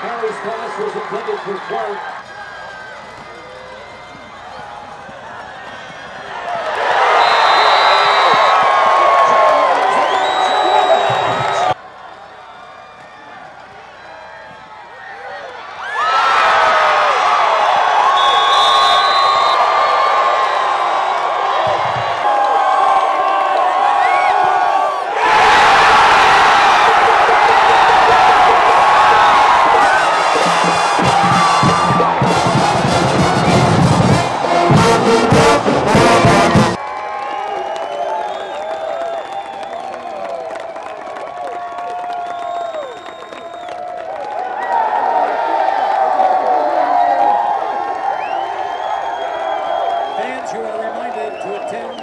Harry's pass was intended for Clark. Fans, you are reminded to attend